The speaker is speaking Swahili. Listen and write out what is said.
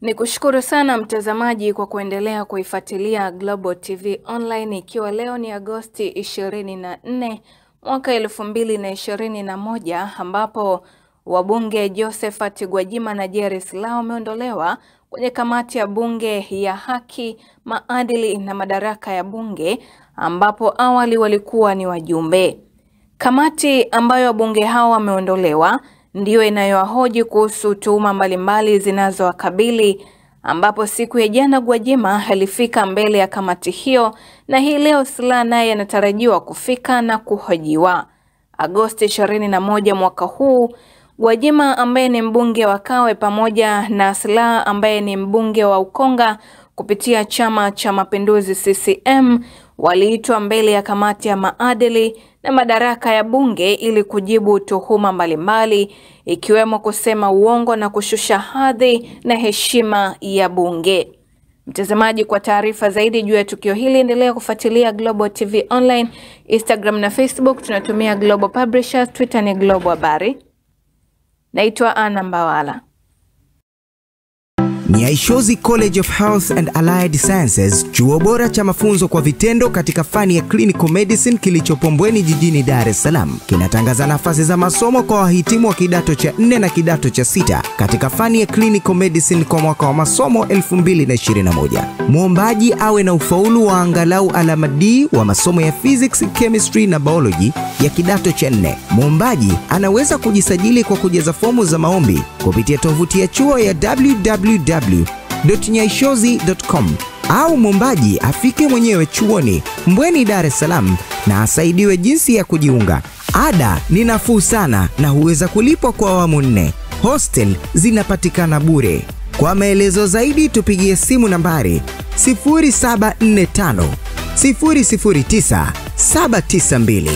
Ni kushukuru sana mtazamaji kwa kuendelea kuifuatilia Global TV Online ikiwa leo ni Agosti 24 mwaka 2021 ambapo wabunge Josephat Gwajima na Jerry Silaa wameondolewa kwenye kamati ya bunge ya haki, maadili na madaraka ya bunge ambapo awali walikuwa ni wajumbe. Kamati ambayo wabunge hao wameondolewa ndiyo inayowahoji kuhusu tuhuma mbalimbali zinazowakabili ambapo siku ya jana Gwajima alifika mbele ya kamati hiyo na hii leo Slaa naye anatarajiwa kufika na kuhojiwa. Agosti 21 mwaka huu, Gwajima ambaye ni mbunge wa Kawe pamoja na Slaa ambaye ni mbunge wa Ukonga kupitia Chama cha Mapinduzi CCM waliitwa mbele ya kamati ya maadili na madaraka ya bunge ili kujibu tuhuma mbalimbali ikiwemo kusema uongo na kushusha hadhi na heshima ya bunge. Mtazamaji, kwa taarifa zaidi juu ya tukio hili endelea kufuatilia Global TV Online, Instagram na Facebook tunatumia Global Publishers, Twitter ni Global Habari. Naitwa Anna Mbawala. Nyaishozi College of Health and Allied Sciences, chuo bora cha mafunzo kwa vitendo katika fani ya clinical medicine kilichopombweni jijini Dar es Salaam, kinatangaza nafasi za masomo kwa wahitimu wa kidato cha nne na kidato cha sita katika fani ya clinical medicine kwa mwaka wa masomo 2021. Mwombaji awe na ufaulu wa angalau alama D wa masomo ya physics, chemistry na biology ya kidato cha nne. Mwombaji anaweza kujisajili kwa kujaza fomu za maombi kupitia tovuti ya chuo ya www www.nyaishozi.com au mwombaji afike mwenyewe chuoni Mbweni, Dar es Salaam na asaidiwe jinsi ya kujiunga. Ada ni nafuu sana na huweza kulipwa kwa awamu nne. Hostel zinapatikana bure. Kwa maelezo zaidi tupigie simu nambari 0745 009 792.